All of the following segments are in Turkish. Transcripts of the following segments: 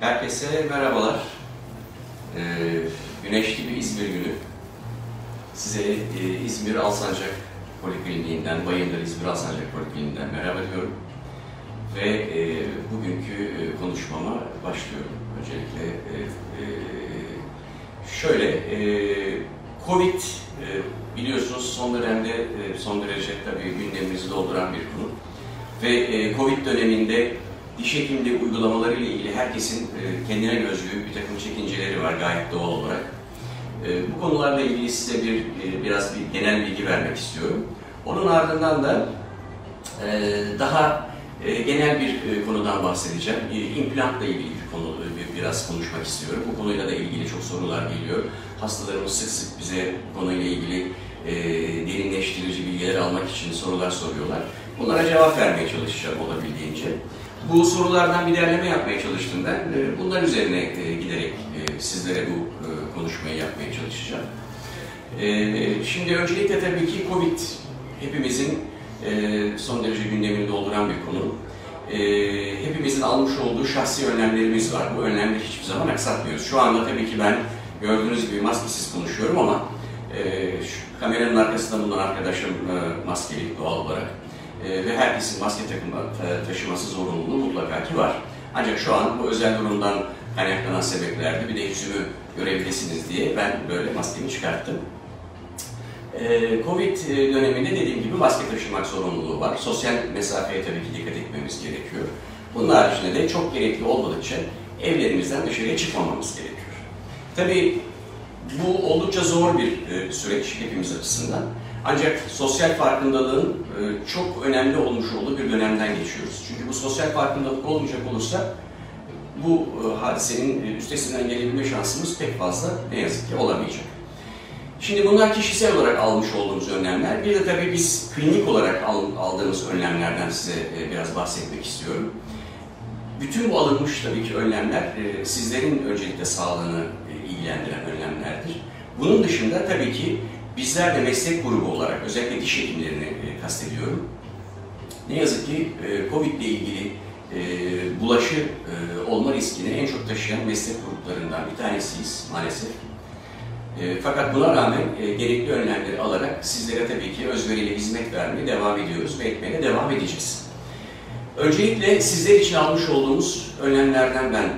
Herkese merhabalar. Ee, güneşli bir İzmir günü. Size e, İzmir Alsancak Polikliniğinden, Bayındır İzmir Alsancak Polikliniğinden merhaba diyorum. Ve e, bugünkü e, konuşmama başlıyorum. Öncelikle e, e, şöyle, e, Covid e, biliyorsunuz son dönemde e, son derece tabii gündemimizi dolduran bir konu. Ve e, Covid döneminde diş hekimliği uygulamaları ile ilgili herkesin e, kendine özgü bir takım çekinceleri var gayet doğal olarak. E, bu konularla ilgili size bir e, biraz bir genel bilgi vermek istiyorum. Onun ardından da daha genel bir konudan bahsedeceğim. İmplantla ilgili bir konu bir, biraz konuşmak istiyorum. Bu konuyla da ilgili çok sorular geliyor. Hastalarımız sık sık bize bu konuyla ilgili derinleştirici bilgiler almak için sorular soruyorlar. Bunlara cevap vermeye çalışacağım olabildiğince. Bu sorulardan bir derleme yapmaya çalıştım ben. E, bunlar üzerine e, giderek e, sizlere bu konuşmayı yapmaya çalışacağım. Şimdi öncelikle tabii ki Covid hepimizin son derece gündemini dolduran bir konu. Hepimizin almış olduğu şahsi önlemlerimiz var. Bu önlemleri hiçbir zaman aksatmıyoruz. Şu anda tabii ki ben gördüğünüz gibi maskesiz konuşuyorum ama kameranın arkasında bulunan arkadaşım maskeli doğal olarak e, ve herkesin maske takımı e, taşıması zorunluluğu mutlaka ki var. Ancak şu an bu özel durumdan kaynaklanan sebeplerde bir de yüzümü görebilirsiniz diye ben böyle maskemi çıkarttım. E, Covid döneminde dediğim gibi maske taşımak zorunluluğu var. Sosyal mesafeye tabii ki dikkat etmemiz gerekiyor. Bunun haricinde de çok gerekli olmadıkça evlerimizden dışarıya çıkmamamız gerekiyor. Tabii bu oldukça zor bir süreç hepimiz açısından. Ancak sosyal farkındalığın e, çok önemli olmuş olduğu bir dönemden geçiyoruz. Çünkü bu sosyal farkındalık olmayacak olursa bu e, hadisenin e, üstesinden gelebilme şansımız pek fazla ne yazık ki olamayacak. Şimdi bunlar kişisel olarak almış olduğumuz önlemler. Bir de tabii biz klinik olarak aldığımız önlemlerden size biraz bahsetmek istiyorum. Bütün bu alınmış tabii ki önlemler sizlerin öncelikle sağlığını ilgilendiren önlemlerdir. Bunun dışında tabii ki Bizler de meslek grubu olarak özellikle diş hekimlerini e, kastediyorum. Ne yazık ki e, COVID ile ilgili e, bulaşı e, olma riskini en çok taşıyan meslek gruplarından bir tanesiyiz maalesef. E, fakat buna rağmen gerekli önlemleri alarak sizlere tabii ki özveriyle hizmet vermeye devam ediyoruz ve etmeye devam edeceğiz. Öncelikle sizler için almış olduğumuz önlemlerden ben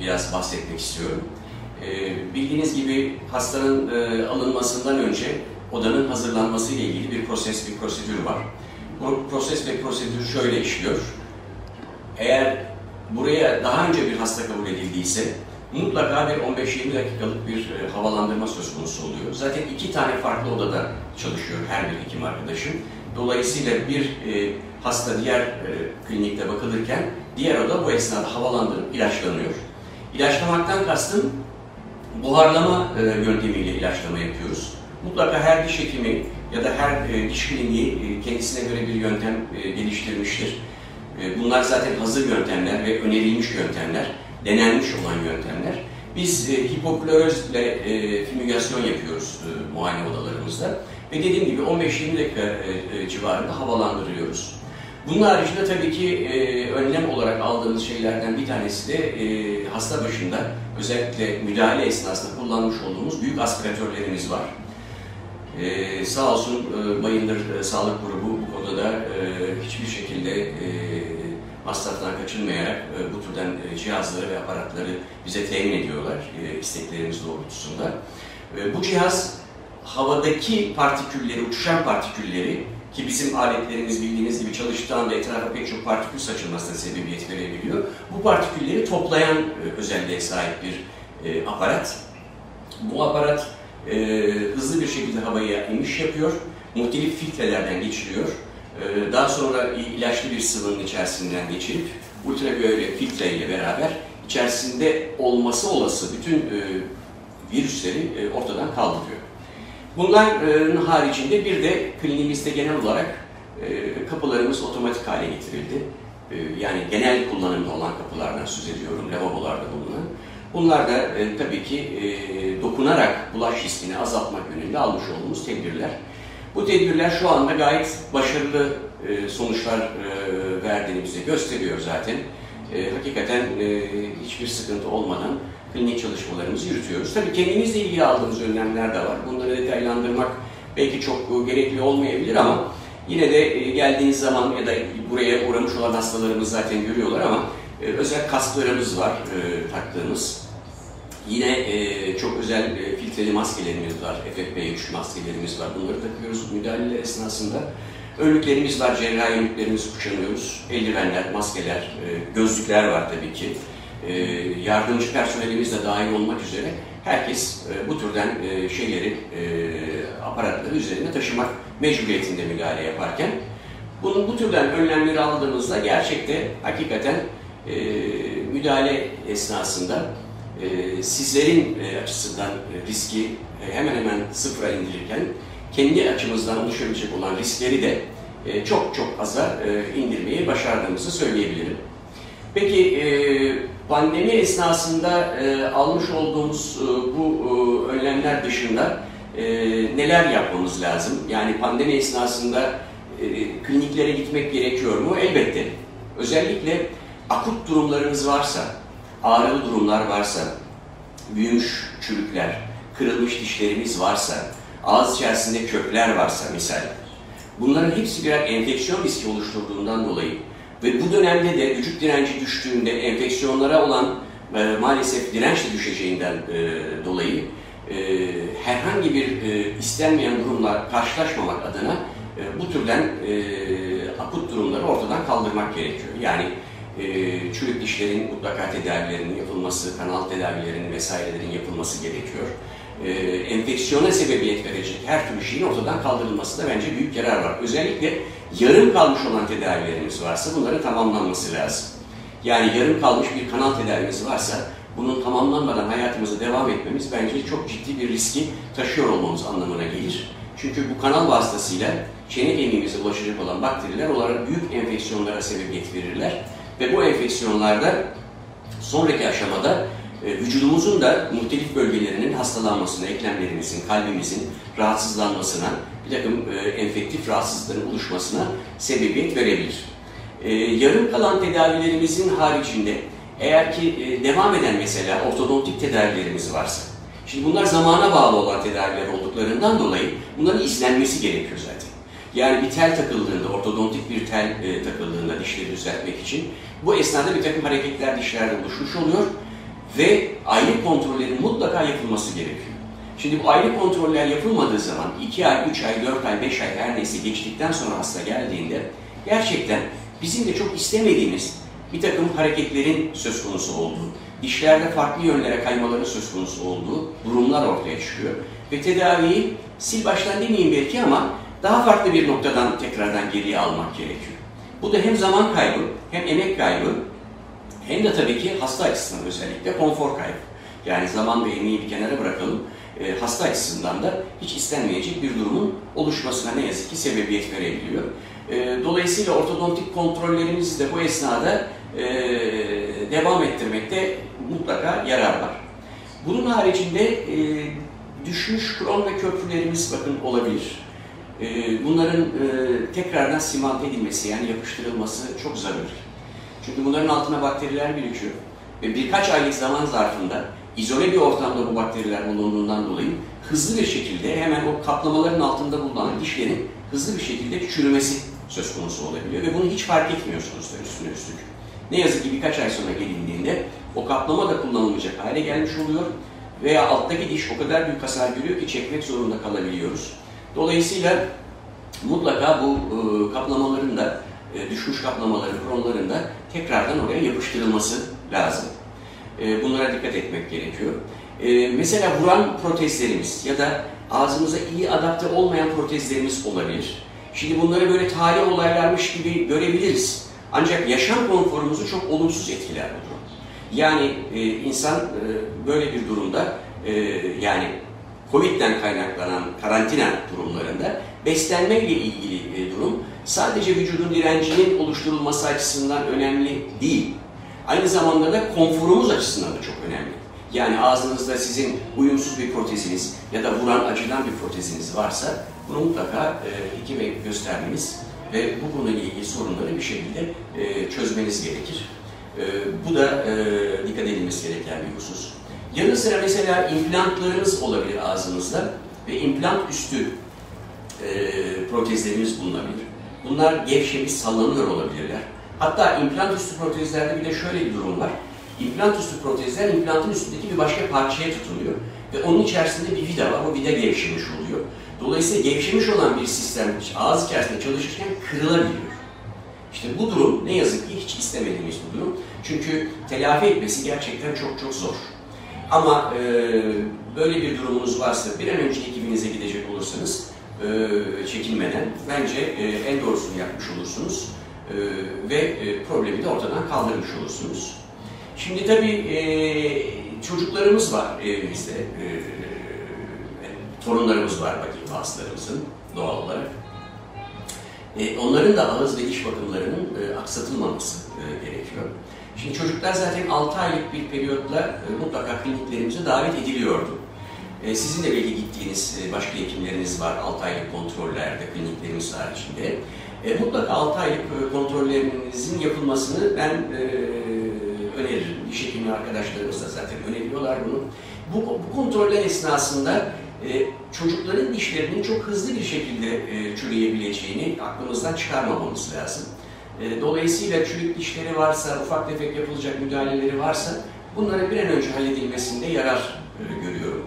biraz bahsetmek istiyorum. E, bildiğiniz gibi hastanın e, alınmasından önce odanın hazırlanması ile ilgili bir proses, bir prosedür var. Bu proses ve prosedür şöyle işliyor. Eğer buraya daha önce bir hasta kabul edildiyse mutlaka bir 15-20 dakikalık bir e, havalandırma söz konusu oluyor. Zaten iki tane farklı odada çalışıyor her bir hekim arkadaşım. Dolayısıyla bir e, hasta diğer klinikte bakılırken diğer oda bu esnada havalandırıp ilaçlanıyor. İlaçlamaktan kastım buharlama e, yöntemiyle ilaçlama yapıyoruz. Mutlaka her diş hekimi ya da her e, diş kliniği e, kendisine göre bir yöntem e, geliştirmiştir. E, bunlar zaten hazır yöntemler ve önerilmiş yöntemler, denenmiş olan yöntemler. Biz e, hipoklorozle e, fümügasyon yapıyoruz e, muayene odalarımızda ve dediğim gibi 15-20 dakika e, e, civarında havalandırıyoruz. Bunun haricinde tabii ki e, önlem olarak aldığımız şeylerden bir tanesi de e, hasta başında özellikle müdahale esnasında kullanmış olduğumuz büyük aspiratörlerimiz var. E, sağ olsun e, Bayındır e, Sağlık Grubu bu konuda e, hiçbir şekilde e, masraftan kaçınmayarak e, bu türden e, cihazları ve aparatları bize temin ediyorlar e, isteklerimiz doğrultusunda. E, bu cihaz havadaki partikülleri, uçuşan partikülleri ki bizim aletlerimiz bildiğiniz gibi çalıştığı anda etrafa pek çok partikül saçılmasına sebebiyet verebiliyor. Bu partikülleri toplayan e, özelliğe sahip bir e, aparat. Bu aparat e, hızlı bir şekilde havaya iniş yapıyor, muhtelif filtrelerden geçiriyor. E, daha sonra ilaçlı bir sıvının içerisinden geçirip ultraviyole filtre ile beraber içerisinde olması olası bütün e, virüsleri e, ortadan kaldırıyor. Bunların haricinde bir de kliniğimizde genel olarak e, kapılarımız otomatik hale getirildi. E, yani genel kullanımda olan kapılardan söz ediyorum, lavabolarda bulunan. Bunlar da e, tabii ki dokunarak bulaş riskini azaltmak yönünde almış olduğumuz tedbirler. Bu tedbirler şu anda gayet başarılı sonuçlar verdiğini bize gösteriyor zaten. e, hakikaten e, hiçbir sıkıntı olmadan klinik çalışmalarımızı yürütüyoruz. Tabii kendimizle ilgili aldığımız önlemler de var. Bunları detaylandırmak belki çok gerekli olmayabilir ama yine de e, geldiğiniz zaman ya da buraya uğramış olan hastalarımız zaten görüyorlar ama e, özel kasklarımız var e, taktığımız. Yine e, çok özel e, filtreli maskelerimiz var, FFP3 maskelerimiz var. Bunları takıyoruz müdahale esnasında. Önlüklerimiz var, cerrahi önlüklerimizi kuşanıyoruz. Eldivenler, maskeler, e, gözlükler var tabii ki. E, yardımcı personelimiz de dahil olmak üzere herkes e, bu türden e, şeyleri, e, aparatları üzerine taşımak mecburiyetinde müdahale yaparken bunun bu türden önlemleri aldığımızda gerçekte hakikaten müdahale esnasında sizlerin e, açısından riski hemen hemen sıfıra indirirken kendi açımızdan oluşabilecek olan riskleri de çok çok aza indirmeyi başardığımızı söyleyebilirim. Peki e, pandemi esnasında e, almış olduğumuz e, bu e, önlemler dışında e, neler yapmamız lazım? Yani pandemi esnasında e, kliniklere gitmek gerekiyor mu? Elbette. Özellikle akut durumlarınız varsa, ağrılı durumlar varsa, büyümüş çürükler, kırılmış dişlerimiz varsa, ağız içerisinde kökler varsa misal, bunların hepsi birer enfeksiyon riski oluşturduğundan dolayı ve bu dönemde de vücut direnci düştüğünde enfeksiyonlara olan e, maalesef direnç de düşeceğinden e, dolayı e, herhangi bir e, istenmeyen durumlar karşılaşmamak adına e, bu türden e, akut durumları ortadan kaldırmak gerekiyor. Yani e, çürük dişlerin mutlaka tedavilerinin yapılması, kanal tedavilerinin vesairelerin yapılması gerekiyor. E, enfeksiyona sebebiyet verecek her türlü şeyin ortadan kaldırılması da bence büyük yarar var. Özellikle yarım kalmış olan tedavilerimiz varsa bunların tamamlanması lazım. Yani yarım kalmış bir kanal tedavimiz varsa bunun tamamlanmadan hayatımıza devam etmemiz bence çok ciddi bir riski taşıyor olmamız anlamına gelir. Çünkü bu kanal vasıtasıyla çene kemiğimize ulaşacak olan bakteriler olarak büyük enfeksiyonlara sebebiyet verirler. Ve bu enfeksiyonlarda sonraki aşamada vücudumuzun da muhtelif bölgelerinin hastalanmasına, eklemlerimizin, kalbimizin rahatsızlanmasına, bir takım e, enfektif rahatsızlıkların oluşmasına sebebiyet verebilir. E, yarım kalan tedavilerimizin haricinde eğer ki e, devam eden mesela ortodontik tedavilerimiz varsa, şimdi bunlar zamana bağlı olan tedaviler olduklarından dolayı bunların izlenmesi gerekiyor zaten. Yani bir tel takıldığında, ortodontik bir tel e, takıldığında dişleri düzeltmek için bu esnada bir takım hareketler dişlerde oluşmuş oluyor ve aylık kontrollerin mutlaka yapılması gerekiyor. Şimdi bu aylık kontroller yapılmadığı zaman 2 ay, 3 ay, 4 ay, 5 ay her neyse geçtikten sonra hasta geldiğinde gerçekten bizim de çok istemediğimiz bir takım hareketlerin söz konusu olduğu, dişlerde farklı yönlere kaymaların söz konusu olduğu durumlar ortaya çıkıyor. Ve tedaviyi sil baştan demeyeyim belki ama daha farklı bir noktadan tekrardan geriye almak gerekiyor. Bu da hem zaman kaybı, hem emek kaybı, hem de tabii ki hasta açısından özellikle konfor kaybı. Yani zaman ve emeği bir kenara bırakalım, e, hasta açısından da hiç istenmeyecek bir durumun oluşmasına ne yazık ki sebebiyet verebiliyor. E, dolayısıyla ortodontik kontrollerimizi de bu esnada e, devam ettirmekte mutlaka yarar var. Bunun haricinde e, düşmüş kron ve köprülerimiz bakın olabilir. E, bunların e, tekrardan simante edilmesi yani yapıştırılması çok zaruri. Çünkü bunların altına bakteriler birikiyor ve birkaç aylık zaman zarfında izole bir ortamda bu bakteriler bulunduğundan dolayı hızlı bir şekilde hemen o kaplamaların altında bulunan dişlerin hızlı bir şekilde çürümesi söz konusu olabiliyor ve bunu hiç fark etmiyorsunuz da üstüne üstlük. Ne yazık ki birkaç ay sonra gelindiğinde o kaplama da kullanılmayacak hale gelmiş oluyor veya alttaki diş o kadar büyük hasar görüyor ki çekmek zorunda kalabiliyoruz. Dolayısıyla mutlaka bu e, kaplamaların da e, düşmüş kaplamaların, kronların da tekrardan oraya yapıştırılması lazım. E, bunlara dikkat etmek gerekiyor. E, mesela vuran protezlerimiz ya da ağzımıza iyi adapte olmayan protezlerimiz olabilir. Şimdi bunları böyle tarih olaylarmış gibi görebiliriz. Ancak yaşam konforumuzu çok olumsuz etkiler bu durum. Yani insan böyle bir durumda yani Covid'den kaynaklanan karantina durumlarında beslenmeyle ilgili e, durum sadece vücudun direncinin oluşturulması açısından önemli değil. Aynı zamanda da konforumuz açısından da çok önemli. Yani ağzınızda sizin uyumsuz bir proteziniz ya da vuran acıdan bir proteziniz varsa bunu mutlaka e, hekime göstermeniz ve bu konuyla ilgili sorunları bir şekilde e, çözmeniz gerekir. E, bu da e, dikkat edilmesi gereken bir husus. Yanı sıra mesela implantlarımız olabilir ağzımızda ve implant üstü e, protezlerimiz bulunabilir. Bunlar gevşemiş, sallanıyor olabilirler. Hatta implant üstü protezlerde bir de şöyle bir durum var. İmplant üstü protezler implantın üstündeki bir başka parçaya tutunuyor ve onun içerisinde bir vida var. O vida gevşemiş oluyor. Dolayısıyla gevşemiş olan bir sistem ağız içerisinde çalışırken kırılabiliyor. İşte bu durum ne yazık ki hiç istemediğimiz bir durum. Çünkü telafi etmesi gerçekten çok çok zor. Ama e, böyle bir durumunuz varsa bir an önce ekibinize gidecek olursanız e, çekinmeden bence e, en doğrusunu yapmış olursunuz e, ve e, problemi de ortadan kaldırmış olursunuz. Şimdi tabii e, çocuklarımız var evimizde, torunlarımız var bakayım hastalarımızın doğal olarak. Onların da ağız ve diş bakımlarının aksatılmaması gerekiyor. Şimdi çocuklar zaten 6 aylık bir periyotla mutlaka kliniklerimize davet ediliyordu. E, sizin de belki gittiğiniz e, başka hekimleriniz var 6 aylık kontrollerde, kliniklerimiz haricinde. E, mutlaka 6 aylık kontrollerinizin yapılmasını ben öneririm. Diş hekimi arkadaşlarımız da zaten öneriyorlar bunu. Bu, bu kontroller esnasında çocukların dişlerinin çok hızlı bir şekilde çürüyebileceğini aklımızdan çıkarmamamız lazım. Dolayısıyla çürük dişleri varsa, ufak tefek yapılacak müdahaleleri varsa bunların bir an önce halledilmesinde yarar görüyorum.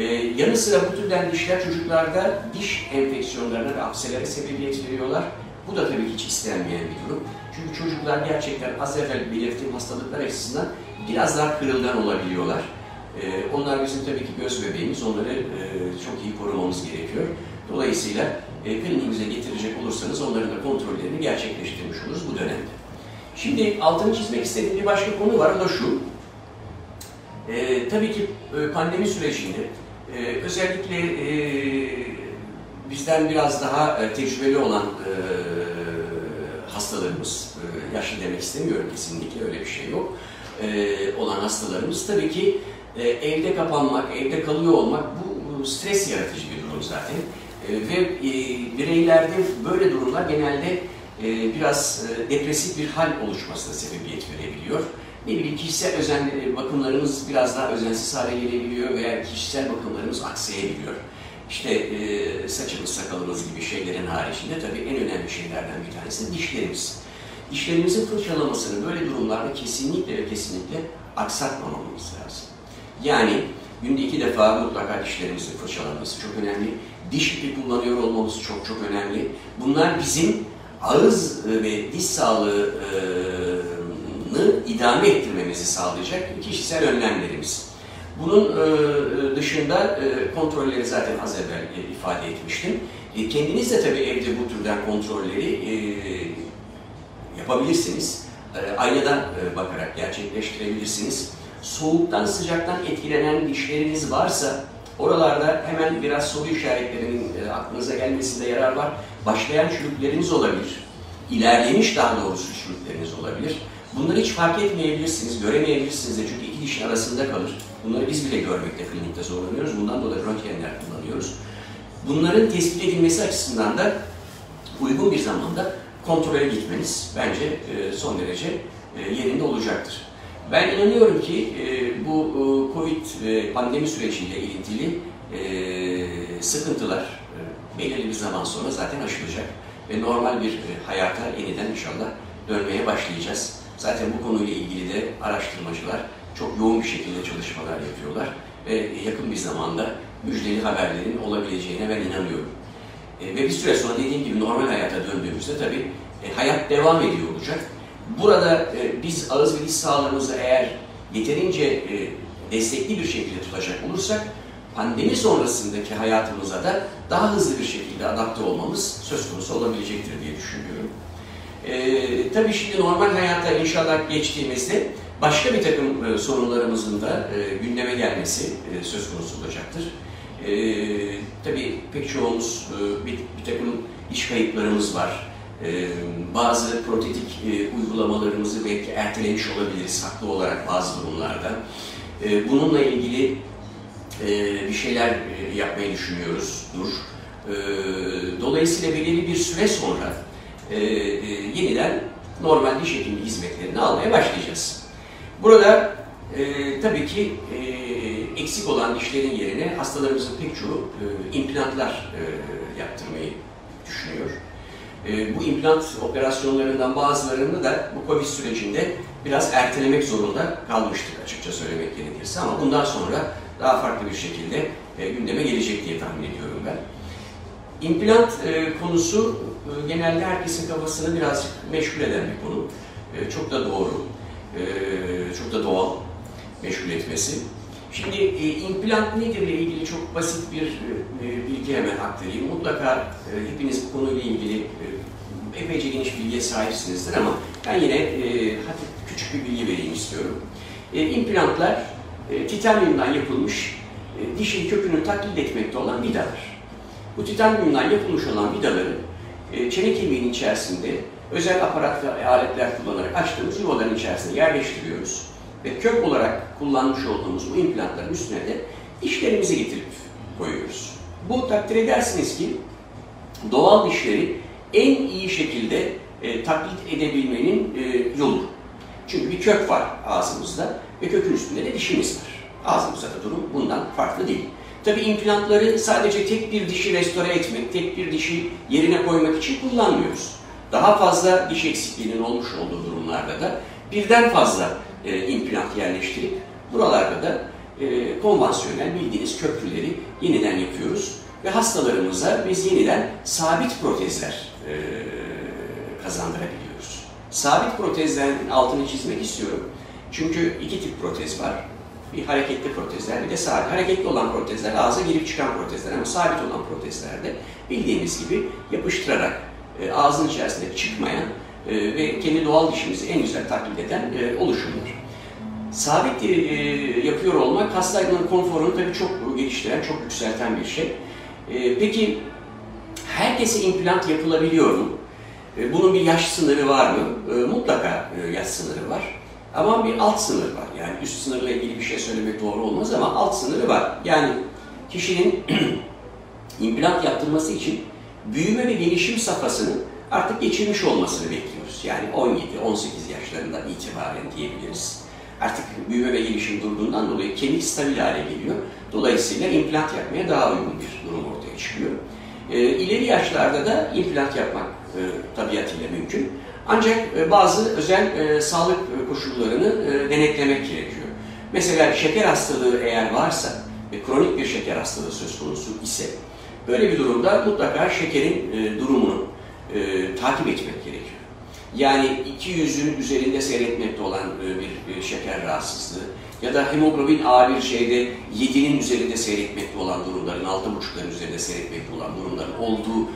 E, yanı sıra bu türden dişler çocuklarda diş enfeksiyonlarına ve apselere sebebiyet veriyorlar. Bu da tabii hiç istenmeyen bir durum. Çünkü çocuklar gerçekten az evvel belirttiğim hastalıklar açısından biraz daha kırılgan olabiliyorlar. Ee, onlar bizim tabii ki göz bebeğimiz, onları e, çok iyi korumamız gerekiyor. Dolayısıyla e, kliniğimize getirecek olursanız onların da kontrollerini gerçekleştirmiş oluruz bu dönemde. Şimdi altını çizmek istediğim bir başka konu var, o da şu. E, tabii ki e, pandemi sürecinde e, özellikle e, bizden biraz daha e, tecrübeli olan e, hastalarımız, e, yaşlı demek istemiyorum kesinlikle öyle bir şey yok, e, olan hastalarımız tabii ki e, evde kapanmak, evde kalıyor olmak bu stres yaratıcı bir durum zaten. E, ve e, bireylerde böyle durumlar genelde e, biraz e, depresif bir hal oluşmasına sebebiyet verebiliyor. Ne bileyim kişisel özen e, bakımlarımız biraz daha özensiz hale gelebiliyor veya kişisel bakımlarımız aksayabiliyor. İşte e, saçımız, sakalımız gibi şeylerin haricinde tabii en önemli şeylerden bir tanesi dişlerimiz. Dişlerimizin fırçalamasını böyle durumlarda kesinlikle ve kesinlikle aksatmamamız lazım. Yani günde iki defa mutlaka dişlerimizin fırçalanması çok önemli. Diş ipi kullanıyor olmamız çok çok önemli. Bunlar bizim ağız ve diş sağlığını idame ettirmemizi sağlayacak kişisel önlemlerimiz. Bunun dışında kontrolleri zaten az evvel ifade etmiştim. Kendiniz de tabii evde bu türden kontrolleri yapabilirsiniz. Aynadan bakarak gerçekleştirebilirsiniz soğuktan sıcaktan etkilenen dişleriniz varsa oralarda hemen biraz soru işaretlerinin e, aklınıza gelmesinde yarar var. Başlayan çürükleriniz olabilir. İlerlemiş daha doğrusu çürükleriniz olabilir. Bunları hiç fark etmeyebilirsiniz, göremeyebilirsiniz de çünkü iki dişin arasında kalır. Bunları biz bile görmekte klinikte zorlanıyoruz. Bundan dolayı röntgenler kullanıyoruz. Bunların tespit edilmesi açısından da uygun bir zamanda kontrole gitmeniz bence e, son derece e, yerinde olacaktır. Ben inanıyorum ki e, bu Covid pandemi süreciyle ilintili sıkıntılar belirli bir zaman sonra zaten aşılacak ve normal bir hayata yeniden inşallah dönmeye başlayacağız. Zaten bu konuyla ilgili de araştırmacılar çok yoğun bir şekilde çalışmalar yapıyorlar ve yakın bir zamanda müjdeli haberlerin olabileceğine ben inanıyorum. E, ve bir süre sonra dediğim gibi normal hayata döndüğümüzde tabii e, hayat devam ediyor olacak Burada e, biz ağız ve diş sağlığımızı eğer yeterince e, destekli bir şekilde tutacak olursak pandemi sonrasındaki hayatımıza da daha hızlı bir şekilde adapte olmamız söz konusu olabilecektir diye düşünüyorum. E, tabii şimdi normal hayata inşallah geçtiğimizde başka bir takım e, sorunlarımızın da e, gündeme gelmesi e, söz konusu olacaktır. E, tabii pek çoğumuz e, bir, bir takım iş kayıplarımız var ee, bazı protetik e, uygulamalarımızı belki ertelemiş olabiliriz haklı olarak bazı durumlarda. Ee, bununla ilgili e, bir şeyler e, yapmayı düşünüyoruzdur. Ee, dolayısıyla belirli bir süre sonra yeniden normal diş hekimliği hizmetlerini almaya başlayacağız. Burada e, tabii ki e, eksik olan dişlerin yerine hastalarımızın pek çoğu e, implantlar e, yaptırmayı düşünüyor. E, bu implant operasyonlarından bazılarını da bu Covid sürecinde biraz ertelemek zorunda kalmıştık açıkça söylemek gerekirse ama bundan sonra daha farklı bir şekilde e, gündeme gelecek diye tahmin ediyorum ben. İmplant e, konusu e, genelde herkesin kafasını birazcık meşgul eden bir konu. E, çok da doğru, e, çok da doğal meşgul etmesi. Şimdi e, implant nedir ile ilgili çok basit bir e, bilgi hemen aktarayım. Mutlaka e, hepiniz bu konuyla ilgili epeyce geniş bilgiye sahipsinizdir ama ben yine küçük bir bilgi vereyim istiyorum. İmplantlar titanyumdan yapılmış dişin kökünü taklit etmekte olan vidalar. Bu titanyumdan yapılmış olan vidaları e, çene kemiğinin içerisinde özel aparat ve aletler kullanarak açtığımız yuvaların içerisine yerleştiriyoruz ve kök olarak kullanmış olduğumuz bu implantların üstüne de dişlerimizi getirip koyuyoruz. Bu takdir edersiniz ki doğal dişleri en iyi şekilde e, taklit edebilmenin e, yolu. Çünkü bir kök var ağzımızda ve kökün üstünde de dişimiz var. Ağzımızda da durum bundan farklı değil. Tabi implantları sadece tek bir dişi restore etmek, tek bir dişi yerine koymak için kullanmıyoruz. Daha fazla diş eksikliğinin olmuş olduğu durumlarda da birden fazla e, implant yerleştirip buralarda da e, konvansiyonel bildiğiniz köprüleri yeniden yapıyoruz ve hastalarımıza biz yeniden sabit protezler e, kazandırabiliyoruz. Sabit protezlerin altını çizmek istiyorum. Çünkü iki tip protez var. Bir hareketli protezler, bir de sabit. Hareketli olan protezler ağza girip çıkan protezler ama sabit olan protezlerde bildiğimiz gibi yapıştırarak e, ağzın içerisinde çıkmayan e, ve kendi doğal dişimizi en güzel taklit eden e, oluşumlar. Sabit e, yapıyor olmak hastanın konforunu tabii çok geliştiren, çok yükselten bir şey. E, peki herkese implant yapılabiliyor mu? E, bunun bir yaş sınırı var mı? E, mutlaka e, yaş sınırı var. Ama bir alt sınır var. Yani üst sınırla ilgili bir şey söylemek doğru olmaz ama alt sınırı var. Yani kişinin implant yaptırması için büyüme ve gelişim safhasının artık geçirmiş olmasını bekliyoruz. Yani 17-18 yaşlarından itibaren diyebiliriz. Artık büyüme ve gelişim durduğundan dolayı kemik stabil hale geliyor. Dolayısıyla implant yapmaya daha uygun bir durum ortaya çıkıyor. E, ileri yaşlarda da implant yapmak e, tabiatıyla mümkün. Ancak e, bazı özel e, sağlık koşullarını e, denetlemek gerekiyor. Mesela şeker hastalığı eğer varsa ve kronik bir şeker hastalığı söz konusu ise böyle bir durumda mutlaka şekerin e, durumunu e, takip etmek gerekiyor. Yani 200'ün üzerinde seyretmekte olan bir şeker rahatsızlığı ya da hemoglobin A1 şeyde 7'nin üzerinde seyretmekte olan durumların, 6,5'ların üzerinde seyretmekte olan durumların olduğu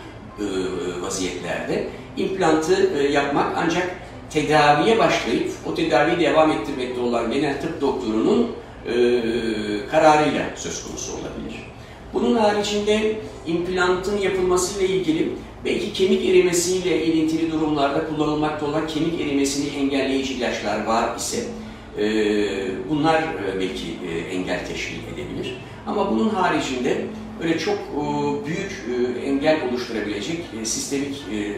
vaziyetlerde implantı yapmak ancak tedaviye başlayıp o tedaviyi devam ettirmekte olan genel tıp doktorunun kararıyla söz konusu olabilir. Bunun haricinde implantın yapılmasıyla ilgili belki kemik erimesiyle ilintili durumlarda kullanılmakta olan kemik erimesini engelleyici ilaçlar var ise e, bunlar e, belki e, engel teşkil edebilir. Ama bunun haricinde öyle çok e, büyük e, engel oluşturabilecek e, sistemik e,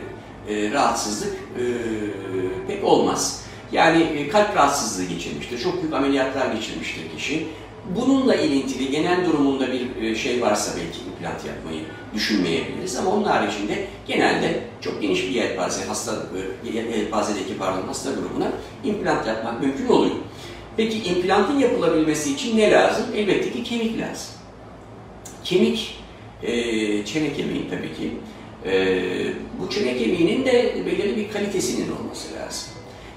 e, rahatsızlık e, pek olmaz. Yani e, kalp rahatsızlığı geçirmiştir, çok büyük ameliyatlar geçirmiştir kişi bununla ilintili genel durumunda bir e, şey varsa belki implant yapmayı düşünmeyebiliriz ama onun haricinde genelde çok geniş bir yelpaze, hasta, yelpazedeki pardon hasta grubuna implant yapmak mümkün oluyor. Peki implantın yapılabilmesi için ne lazım? Elbette ki kemik lazım. Kemik, çene kemiği tabii ki. E, bu çene kemiğinin de belirli bir kalitesinin olması lazım.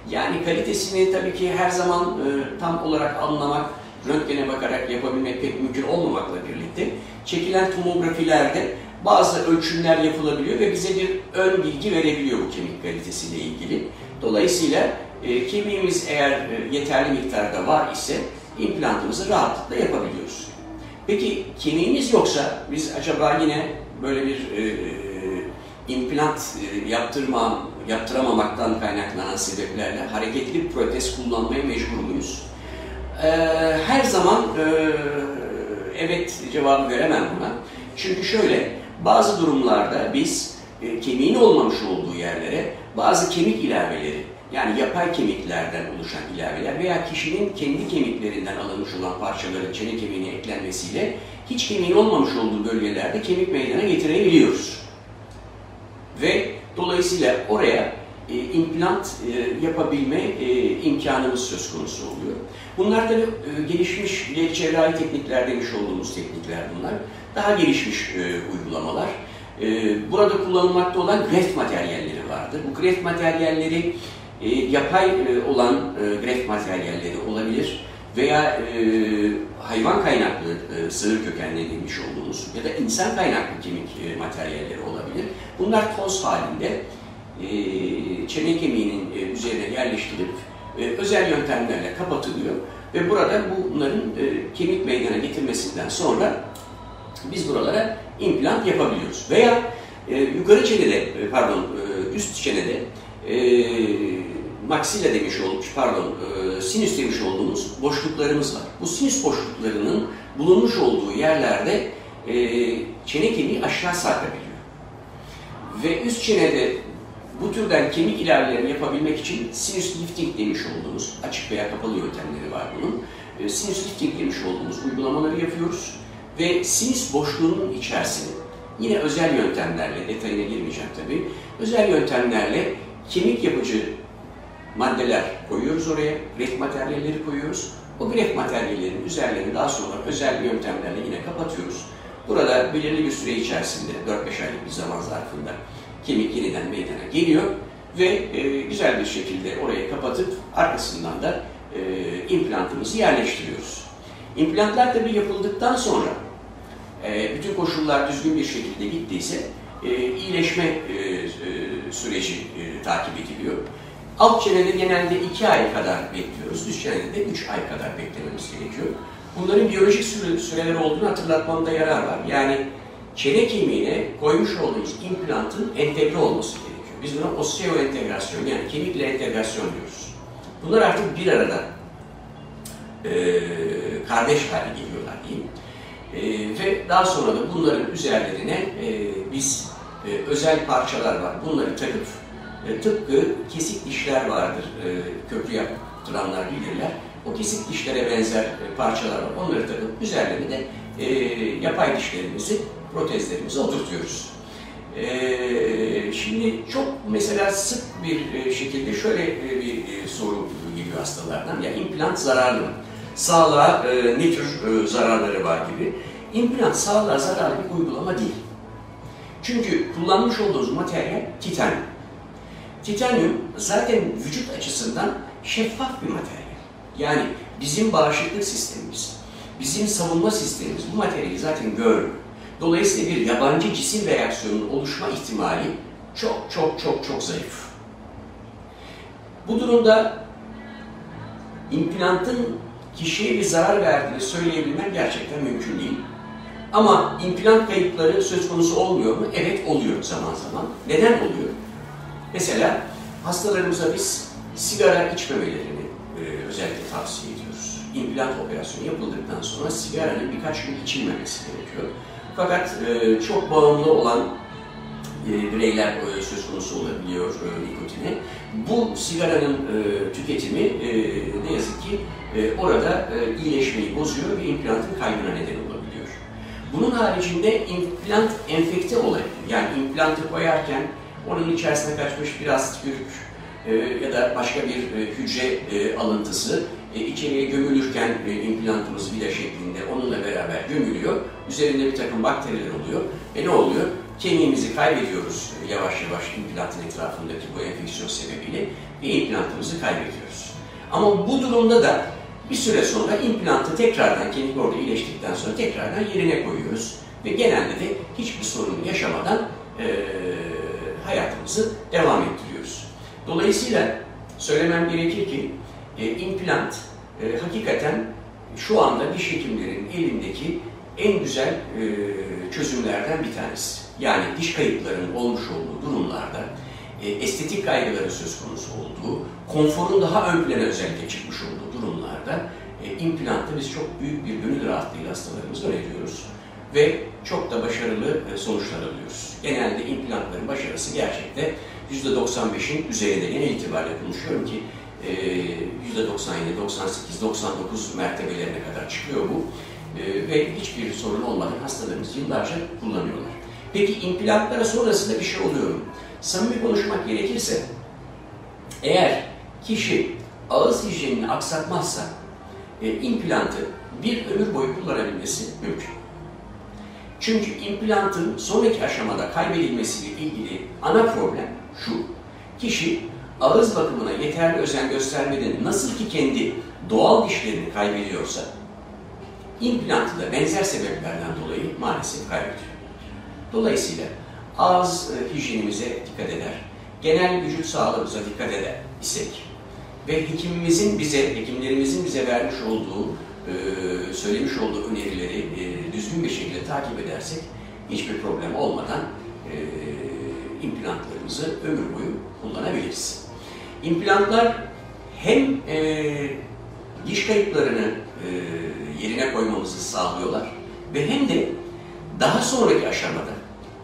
Yani kalitesini tabii ki her zaman e, tam olarak anlamak röntgene bakarak yapabilmek pek mümkün olmamakla birlikte çekilen tomografilerde bazı ölçümler yapılabiliyor ve bize bir ön bilgi verebiliyor bu kemik kalitesiyle ilgili. Dolayısıyla e, kemiğimiz eğer e, yeterli miktarda var ise implantımızı rahatlıkla yapabiliyoruz. Peki kemiğimiz yoksa biz acaba yine böyle bir e, implant e, yaptırma, yaptıramamaktan kaynaklanan sebeplerle hareketli protez kullanmaya mecbur muyuz? e, her zaman e, evet cevabı veremem buna. Çünkü şöyle, bazı durumlarda biz e, kemiğin olmamış olduğu yerlere bazı kemik ilaveleri yani yapay kemiklerden oluşan ilaveler veya kişinin kendi kemiklerinden alınmış olan parçaların çene kemiğine eklenmesiyle hiç kemiğin olmamış olduğu bölgelerde kemik meydana getirebiliyoruz. Ve dolayısıyla oraya e, implant e, yapabilme e, imkanımız söz konusu oluyor. Bunlar da e, gelişmiş cerrahi teknikler demiş olduğumuz teknikler bunlar. Daha gelişmiş e, uygulamalar. E, burada kullanılmakta olan greft materyalleri vardır. Bu greft materyalleri e, yapay e, olan e, greft materyalleri olabilir veya e, hayvan kaynaklı e, sığır kökenli demiş olduğumuz ya da insan kaynaklı kemik e, materyalleri olabilir. Bunlar toz halinde e, çene kemiğinin e, üzerine yerleştirilip e, özel yöntemlerle kapatılıyor ve burada bunların kemik meydana getirmesinden sonra biz buralara implant yapabiliyoruz. Veya yukarı çenede, e, pardon üst çenede e, maksilla demiş olduk, pardon e, sinüs demiş olduğumuz boşluklarımız var. Bu sinüs boşluklarının bulunmuş olduğu yerlerde çene kemiği aşağı sarkabiliyor. Ve üst çenede bu türden kemik ilavelerini yapabilmek için sinüs lifting demiş olduğumuz, açık veya kapalı yöntemleri var bunun. E, sinüs lifting demiş olduğumuz uygulamaları yapıyoruz. Ve sinüs boşluğunun içerisine yine özel yöntemlerle, detayına girmeyeceğim tabii, özel yöntemlerle kemik yapıcı maddeler koyuyoruz oraya, gref materyalleri koyuyoruz. O gref materyallerin üzerlerini daha sonra özel yöntemlerle yine kapatıyoruz. Burada belirli bir süre içerisinde, 4-5 aylık bir zaman zarfında kemik yeniden meydana geliyor ve e, güzel bir şekilde orayı kapatıp arkasından da e, implantımızı yerleştiriyoruz. İmplantlar tabii yapıldıktan sonra e, bütün koşullar düzgün bir şekilde gittiyse e, iyileşme e, e, süreci e, takip ediliyor. Alt çenede genelde 2 ay kadar bekliyoruz, üst çenede de 3 ay kadar beklememiz gerekiyor. Bunların biyolojik süre, süreleri olduğunu hatırlatmamda yarar var. Yani çene kemiğine koymuş olduğumuz implantın entegre olması gerekiyor. Biz buna osteoentegrasyon yani kemikle entegrasyon diyoruz. Bunlar artık bir arada e, kardeş hale geliyorlar diyeyim. E, ve daha sonra da bunların üzerlerine e, biz e, özel parçalar var. Bunları takıp e, tıpkı kesik dişler vardır. E, köprü yaptıranlar bilirler. O kesik dişlere benzer e, parçalar var. Onları takıp üzerlerine de e, yapay dişlerimizi, protezlerimizi oturtuyoruz. E, şimdi çok mesela sık bir e, şekilde şöyle e, bir soru geliyor hastalardan. Ya implant zararlı mı? Sağlığa e, ne tür e, zararları var gibi. İmplant sağlığa zararlı bir uygulama değil. Çünkü kullanmış olduğumuz materyal titanyum. Titanyum zaten vücut açısından şeffaf bir materyal. Yani bizim bağışıklık sistemimiz, bizim savunma sistemimiz bu materyali zaten görmüyor. Dolayısıyla bir yabancı cisim reaksiyonunun oluşma ihtimali çok çok çok çok zayıf. Bu durumda implantın kişiye bir zarar verdiğini söyleyebilmem gerçekten mümkün değil. Ama implant kayıpları söz konusu olmuyor mu? Evet oluyor zaman zaman. Neden oluyor? Mesela hastalarımıza biz sigara içmemelerini özellikle tavsiye ediyoruz. İmplant operasyonu yapıldıktan sonra sigaranın birkaç gün içilmemesi gerekiyor. Fakat e, çok bağımlı olan e, bireyler e, söz konusu olabiliyor e, nikotine. Bu sigaranın e, tüketimi e, ne yazık ki e, orada e, iyileşmeyi bozuyor ve implantın kaybına neden olabiliyor. Bunun haricinde implant enfekte olabilir. Yani implantı koyarken onun içerisine kaçmış biraz tükürük ya da başka bir e, hücre e, alıntısı e, içeriye gömülürken e, implantımız vida şeklinde onunla beraber gömülüyor. Üzerinde bir takım bakteriler oluyor. E ne oluyor? Kemiğimizi kaybediyoruz e, yavaş yavaş implantın etrafındaki bu enfeksiyon sebebiyle ve implantımızı kaybediyoruz. Ama bu durumda da bir süre sonra implantı tekrardan kemik orada iyileştikten sonra tekrardan yerine koyuyoruz. Ve genelde de hiçbir sorun yaşamadan e, hayatımızı devam ettiriyoruz. Dolayısıyla söylemem gerekir ki e, implant e, hakikaten şu anda diş hekimlerin elindeki en güzel e, çözümlerden bir tanesi. Yani diş kayıplarının olmuş olduğu durumlarda e, estetik kaygıların söz konusu olduğu, konforun daha ön plana özellikle çıkmış olduğu durumlarda e, implantı biz çok büyük bir gönül rahatlığıyla hastalarımıza öneriyoruz. Ve çok da başarılı e, sonuçlar alıyoruz. Genelde implantların başarısı gerçekte %95'in üzerinde genel itibariyle konuşuyorum ki e, %97, 98, 99 mertebelerine kadar çıkıyor bu. E, ve hiçbir sorun olmadan hastalarımız yıllarca kullanıyorlar. Peki implantlara sonrasında bir şey oluyor mu? Samimi konuşmak gerekirse eğer kişi ağız hijyenini aksatmazsa e, implantı bir ömür boyu kullanabilmesi mümkün. Çünkü implantın sonraki aşamada kaybedilmesiyle ilgili ana problem şu. Kişi ağız bakımına yeterli özen göstermeden nasıl ki kendi doğal dişlerini kaybediyorsa implantı da benzer sebeplerden dolayı maalesef kaybediyor. Dolayısıyla ağız e, hijyenimize dikkat eder, genel vücut sağlığımıza dikkat eder isek ve hekimimizin bize, hekimlerimizin bize vermiş olduğu, e, söylemiş olduğu önerileri e, düzgün bir şekilde takip edersek hiçbir problem olmadan e, implantlarımızı ömür boyu kullanabiliriz. İmplantlar hem e, diş kayıplarını e, yerine koymamızı sağlıyorlar ve hem de daha sonraki aşamada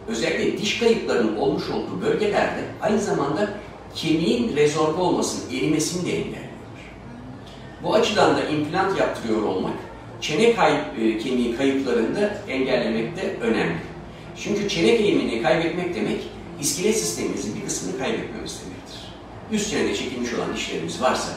özellikle diş kayıplarının olmuş olduğu bölgelerde aynı zamanda kemiğin rezorbe olmasını, erimesini de engelliyorlar. Bu açıdan da implant yaptırıyor olmak çene kayıp, e, kemiği kayıplarını da engellemekte önemli. Çünkü çene kemiğini kaybetmek demek iskelet sistemimizin bir kısmını kaybetmemiz demektir. Üst çenede çekilmiş olan dişlerimiz varsa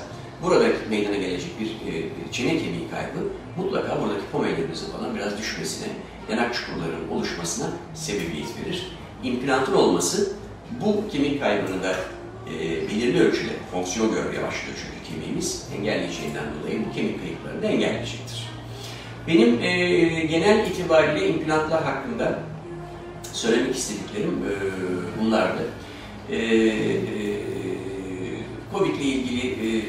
burada meydana gelecek bir e, çene kemiği kaybı mutlaka buradaki pomellerimizin falan biraz düşmesine, yanak çukurlarının oluşmasına sebebiyet verir. İmplantın olması bu kemik kaybını da e, belirli ölçüde fonksiyon görmeye başlıyor çünkü kemiğimiz engelleyeceğinden dolayı bu kemik kayıplarını engelleyecektir. Benim e, genel itibariyle implantlar hakkında söylemek istediklerim e, bunlardı. E, e, Covid ile ilgili e,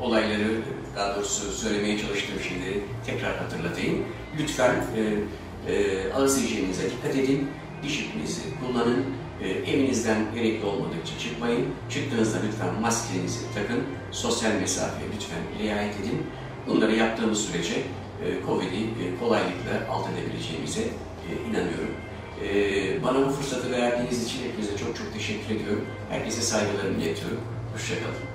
olayları, daha doğrusu söylemeye çalıştığım şeyleri tekrar hatırlatayım. Lütfen e, e, ağız hijyeninize dikkat edin, diş ipinizi kullanın, e, evinizden gerekli olmadıkça çıkmayın. Çıktığınızda lütfen maskenizi takın, sosyal mesafeye lütfen riayet edin. Bunları yaptığımız sürece e, Covid'i e, kolaylıkla alt edebileceğimize e, inanıyorum. Bana bu fırsatı verdiğiniz için hepinize çok çok teşekkür ediyorum. Herkese saygılarımı iletiyorum. Hoşçakalın.